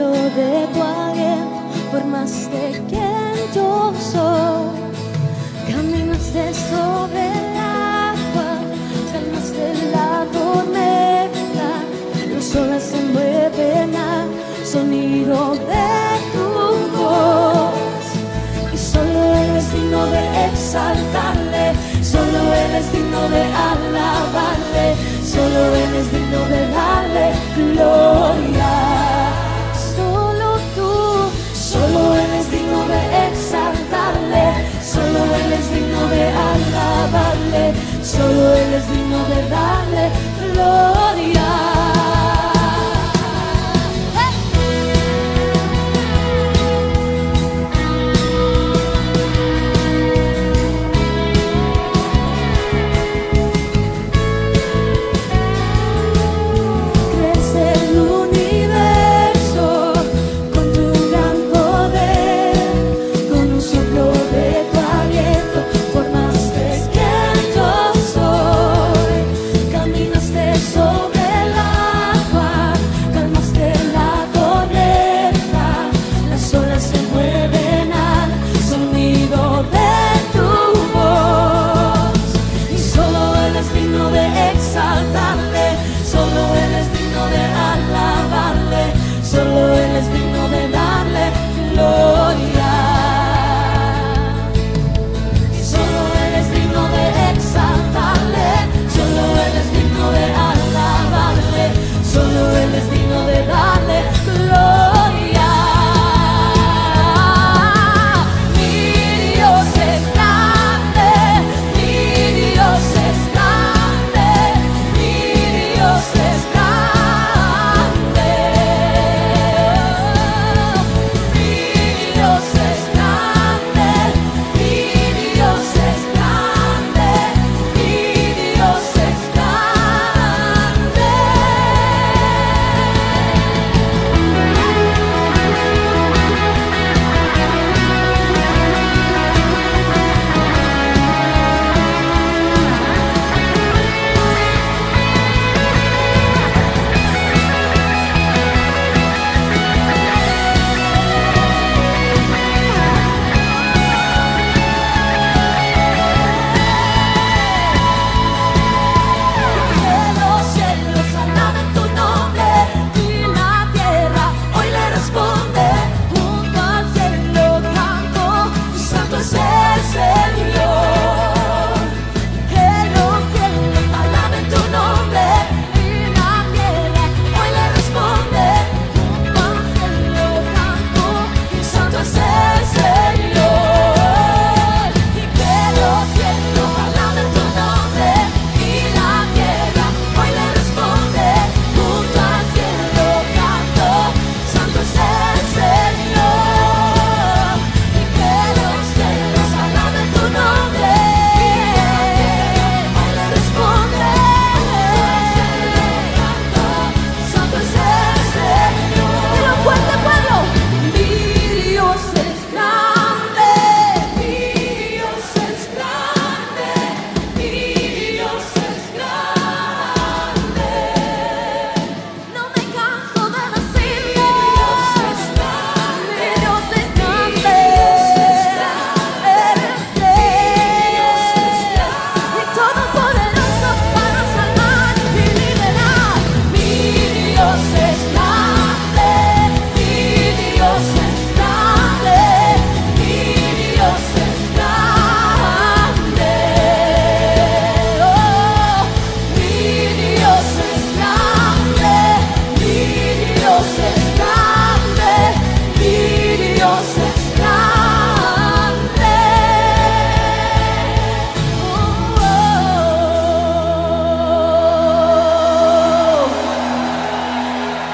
con un soplo de tu aliento formaste quien yo soy. Caminaste sobre el agua, calmaste la tormenta, los olas se mueven al sonido de tu voz. Y solo Él es digno de exaltarle, solo Él es digno de alabarle, solo Él es digno de darle gloria. Digno